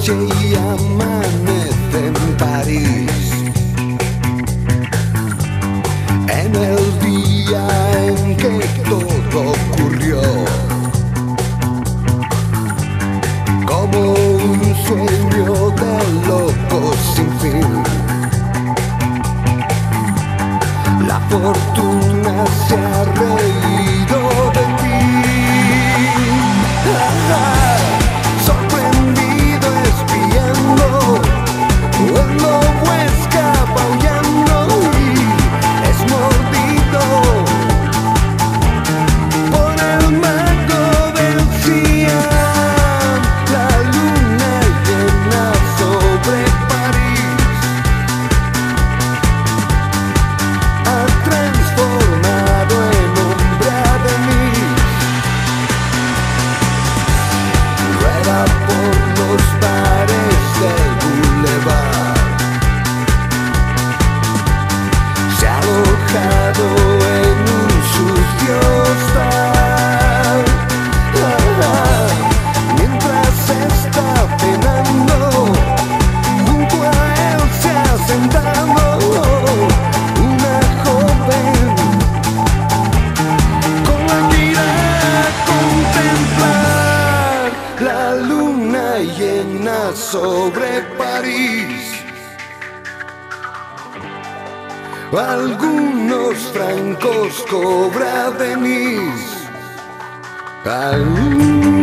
noche y amanece en París. En el día en que todo ocurrió, como un sueño de loco sin fin, la fortuna. sobre París. Algunos francos cobra Denis. Al...